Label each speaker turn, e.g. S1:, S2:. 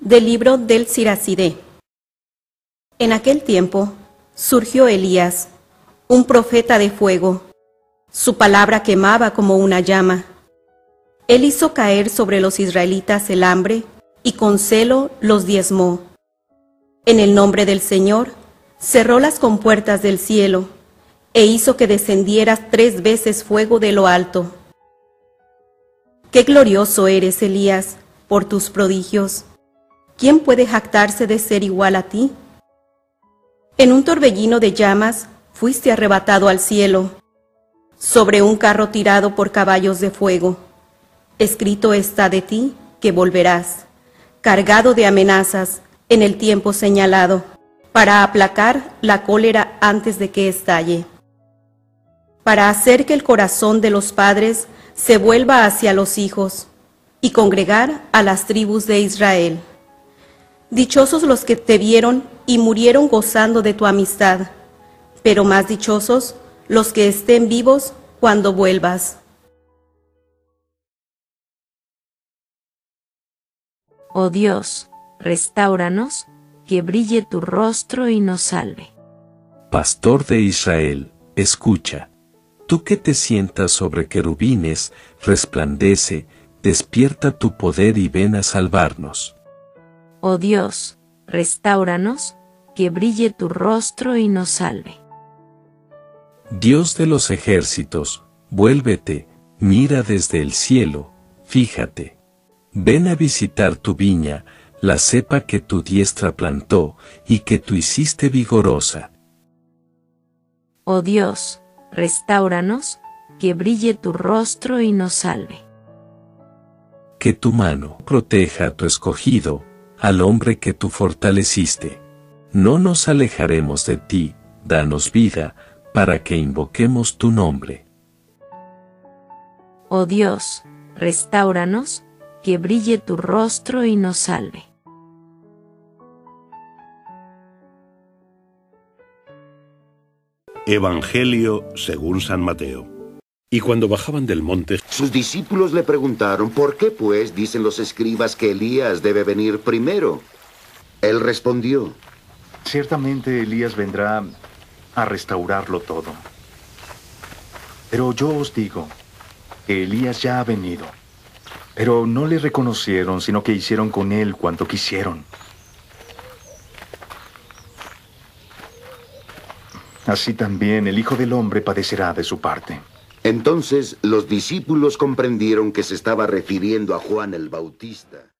S1: Del libro del Siracide. En aquel tiempo surgió Elías, un profeta de fuego. Su palabra quemaba como una llama. Él hizo caer sobre los israelitas el hambre y con celo los diezmó. En el nombre del Señor cerró las compuertas del cielo e hizo que descendiera tres veces fuego de lo alto. Qué glorioso eres, Elías, por tus prodigios. ¿Quién puede jactarse de ser igual a ti? En un torbellino de llamas fuiste arrebatado al cielo, sobre un carro tirado por caballos de fuego. Escrito está de ti que volverás, cargado de amenazas en el tiempo señalado, para aplacar la cólera antes de que estalle, para hacer que el corazón de los padres se vuelva hacia los hijos y congregar a las tribus de Israel. Dichosos los que te vieron y murieron gozando de tu amistad, pero más dichosos los que estén vivos cuando vuelvas.
S2: Oh Dios, restauranos, que brille tu rostro y nos salve.
S3: Pastor de Israel, escucha tú que te sientas sobre querubines, resplandece, despierta tu poder y ven a salvarnos.
S2: Oh Dios, restauranos, que brille tu rostro y nos salve.
S3: Dios de los ejércitos, vuélvete, mira desde el cielo, fíjate. Ven a visitar tu viña, la cepa que tu diestra plantó y que tú hiciste vigorosa.
S2: Oh Dios, restauranos, que brille tu rostro y nos salve.
S3: Que tu mano proteja a tu escogido, al hombre que tú fortaleciste. No nos alejaremos de ti, danos vida, para que invoquemos tu nombre.
S2: Oh Dios, restauranos, que brille tu rostro y nos salve.
S4: Evangelio según San Mateo. Y cuando bajaban del monte,
S5: sus discípulos le preguntaron, ¿por qué pues dicen los escribas que Elías debe venir primero? Él respondió,
S6: Ciertamente Elías vendrá a restaurarlo todo. Pero yo os digo que Elías ya ha venido, pero no le reconocieron, sino que hicieron con él cuanto quisieron. Así también el Hijo del Hombre padecerá de su parte.
S5: Entonces los discípulos comprendieron que se estaba refiriendo a Juan el Bautista.